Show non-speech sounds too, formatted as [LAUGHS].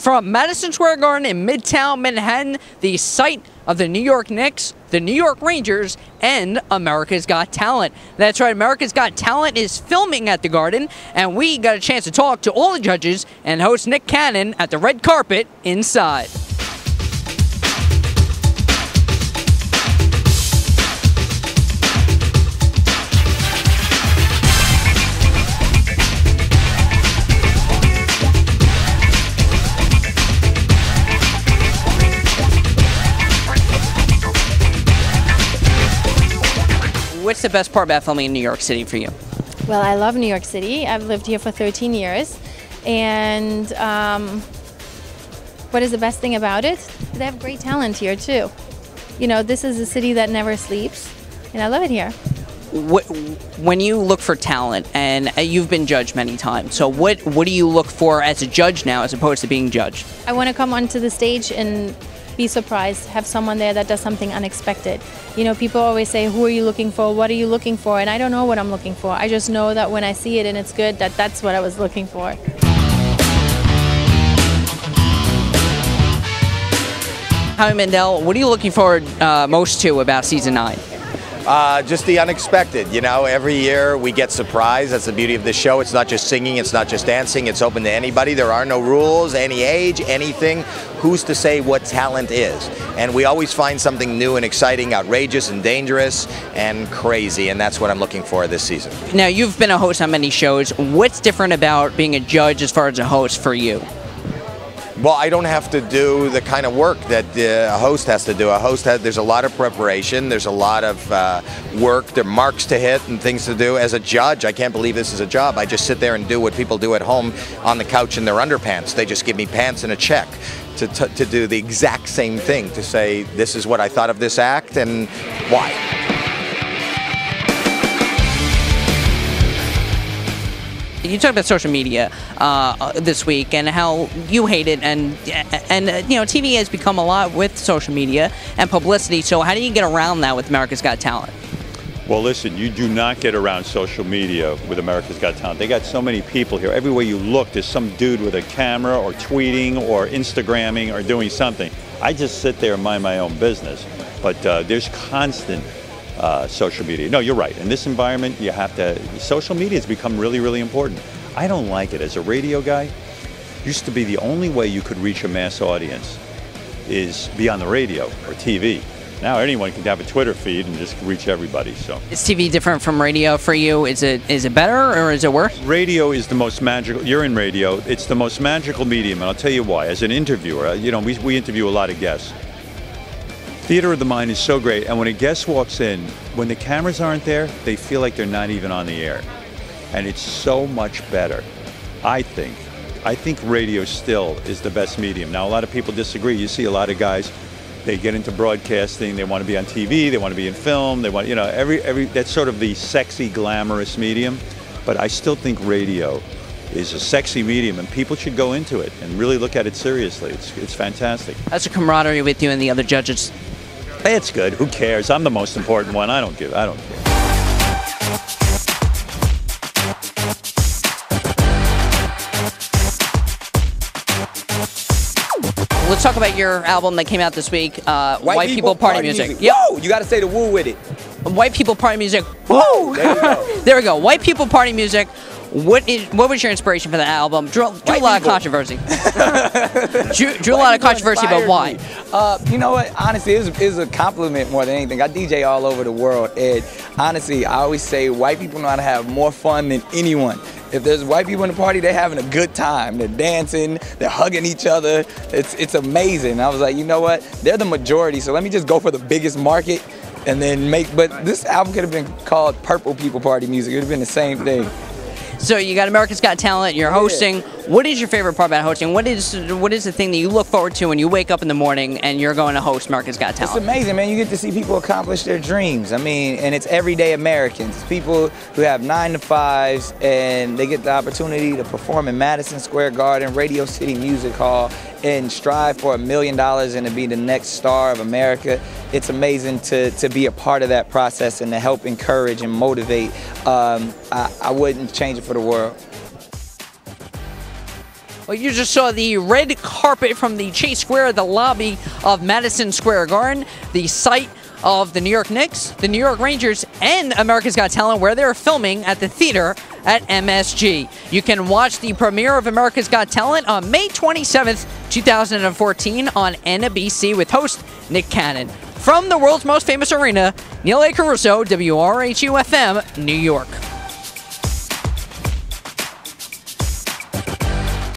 from Madison Square Garden in Midtown Manhattan, the site of the New York Knicks, the New York Rangers, and America's Got Talent. That's right, America's Got Talent is filming at the Garden, and we got a chance to talk to all the judges and host Nick Cannon at the red carpet inside. What's the best part about filming in New York City for you? Well, I love New York City. I've lived here for 13 years. And um, what is the best thing about it? They have great talent here, too. You know, this is a city that never sleeps, and I love it here. What, when you look for talent, and uh, you've been judged many times, so what, what do you look for as a judge now as opposed to being judged? I want to come onto the stage and be surprised, have someone there that does something unexpected. You know, people always say, Who are you looking for? What are you looking for? And I don't know what I'm looking for. I just know that when I see it and it's good, that that's what I was looking for. Howie Mandel, what are you looking forward uh, most to about season nine? Uh, just the unexpected. You know, every year we get surprised. That's the beauty of this show. It's not just singing, it's not just dancing, it's open to anybody. There are no rules, any age, anything. Who's to say what talent is? And we always find something new and exciting, outrageous and dangerous and crazy. And that's what I'm looking for this season. Now, you've been a host on many shows. What's different about being a judge as far as a host for you? Well, I don't have to do the kind of work that a host has to do. A host has, there's a lot of preparation, there's a lot of uh, work, there are marks to hit and things to do. As a judge, I can't believe this is a job. I just sit there and do what people do at home on the couch in their underpants. They just give me pants and a check to, to do the exact same thing, to say, this is what I thought of this act and why. You talked about social media uh, this week and how you hate it, and and uh, you know TV has become a lot with social media and publicity. So how do you get around that with America's Got Talent? Well, listen, you do not get around social media with America's Got Talent. They got so many people here. Everywhere you look, there's some dude with a camera or tweeting or Instagramming or doing something. I just sit there and mind my own business. But uh, there's constant uh, social media. No, you're right. In this environment, you have to, social media has become really, really important. I don't like it. As a radio guy, used to be the only way you could reach a mass audience is be on the radio or TV. Now anyone can have a Twitter feed and just reach everybody. So is TV different from radio for you? Is it is it better or is it worse? Radio is the most magical. You're in radio. It's the most magical medium, and I'll tell you why. As an interviewer, you know we we interview a lot of guests Theater of the mind is so great, and when a guest walks in, when the cameras aren't there, they feel like they're not even on the air. And it's so much better, I think. I think radio still is the best medium. Now, a lot of people disagree. You see a lot of guys, they get into broadcasting, they want to be on TV, they want to be in film, they want, you know, every, every, that's sort of the sexy, glamorous medium. But I still think radio is a sexy medium and people should go into it and really look at it seriously. It's, it's fantastic. That's a camaraderie with you and the other judges. It's good. Who cares? I'm the most important one. I don't give. I don't care. Let's talk about your album that came out this week, uh, White, White, People, People Party, Party Music. Music. Woo! You got to say the woo with it. White People Party Music. Woo! There, [LAUGHS] there we go. White People Party Music. What is what was your inspiration for the album? Drew, drew a lot of controversy. [LAUGHS] drew, drew a lot of controversy, but why? Uh, you know what? Honestly, it was, it was a compliment more than anything. I DJ all over the world, and honestly, I always say white people know how to have more fun than anyone. If there's white people in the party, they're having a good time. They're dancing, they're hugging each other. It's it's amazing. I was like, you know what? They're the majority, so let me just go for the biggest market and then make. But this album could have been called Purple People Party Music. It would have been the same thing. So you got America's Got Talent. You're hosting. What is your favorite part about hosting? What is what is the thing that you look forward to when you wake up in the morning and you're going to host America's Got Talent? It's amazing, man. You get to see people accomplish their dreams. I mean, and it's everyday Americans. It's people who have nine to fives and they get the opportunity to perform in Madison Square Garden, Radio City Music Hall, and strive for a million dollars and to be the next star of America. It's amazing to, to be a part of that process and to help encourage and motivate. Um, I, I wouldn't change it for the world. Well, you just saw the red carpet from the Chase Square, the lobby of Madison Square Garden, the site of the New York Knicks, the New York Rangers, and America's Got Talent, where they're filming at the theater at MSG. You can watch the premiere of America's Got Talent on May 27th, 2014 on NBC with host Nick Cannon. From the world's most famous arena, Neil A. Carousso, WRHU FM, New York.